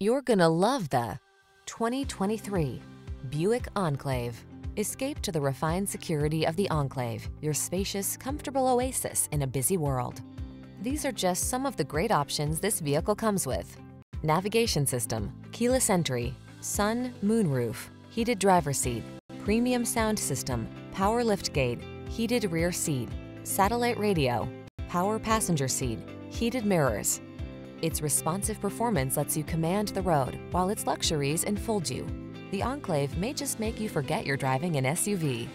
You're gonna love the 2023 Buick Enclave. Escape to the refined security of the Enclave, your spacious, comfortable oasis in a busy world. These are just some of the great options this vehicle comes with. Navigation system, keyless entry, sun, moonroof, heated driver seat, premium sound system, power liftgate, heated rear seat, satellite radio, power passenger seat, heated mirrors. Its responsive performance lets you command the road, while its luxuries enfold you. The Enclave may just make you forget you're driving an SUV.